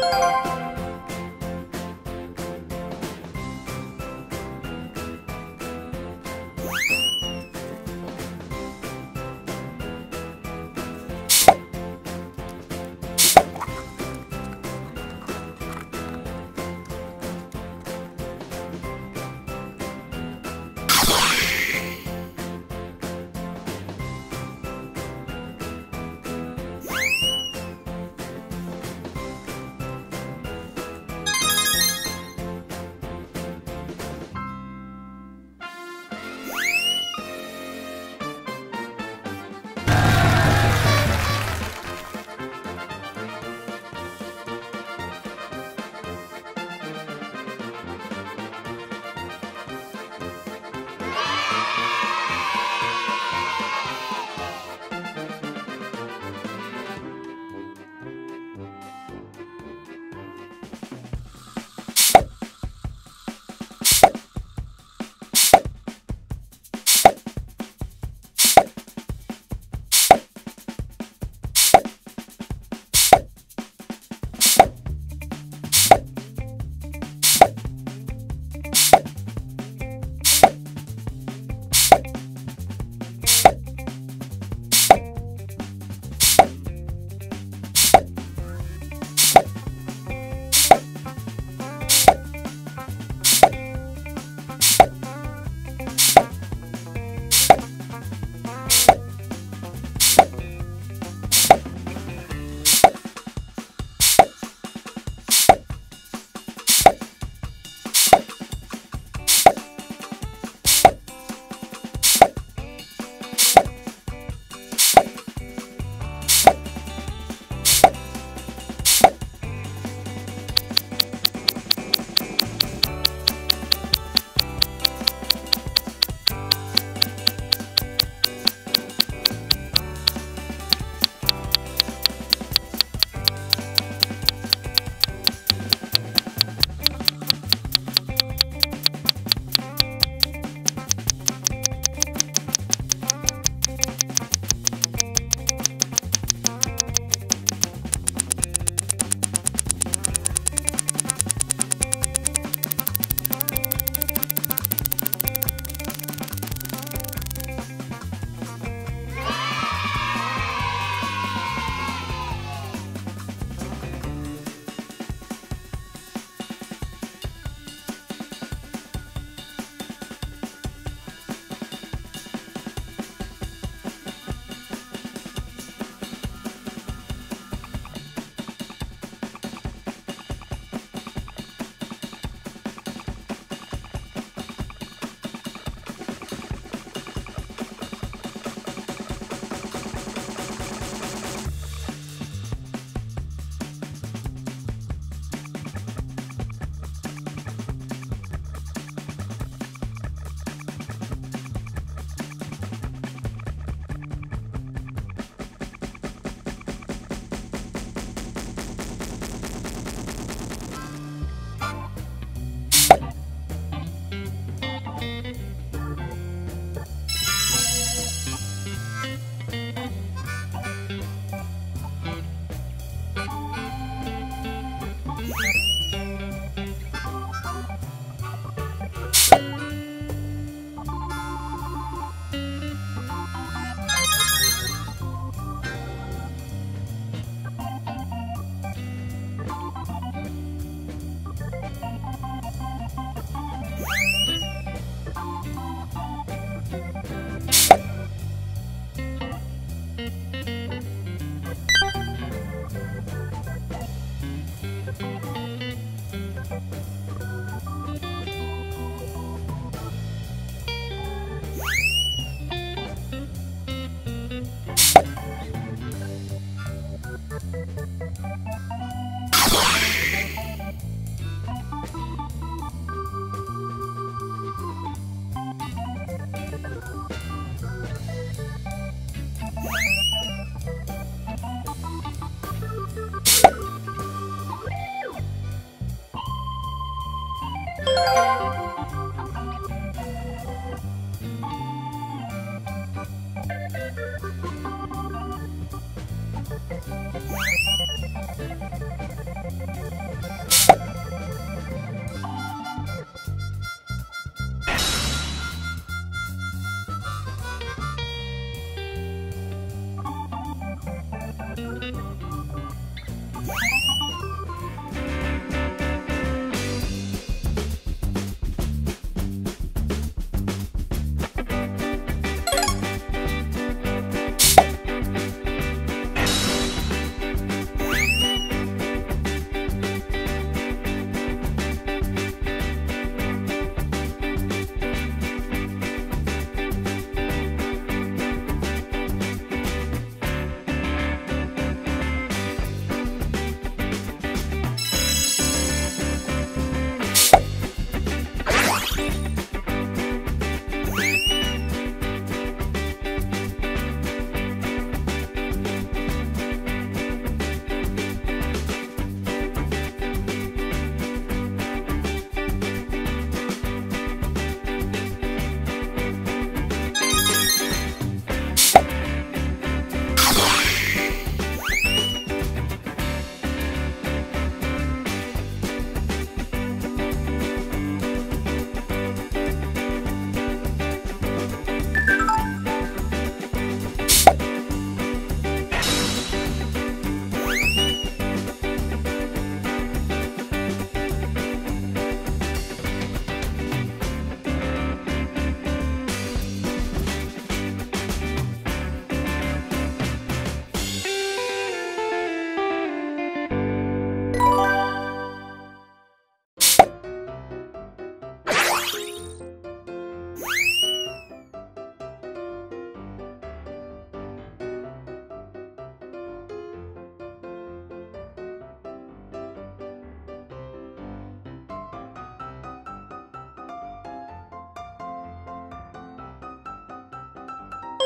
Música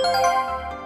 Música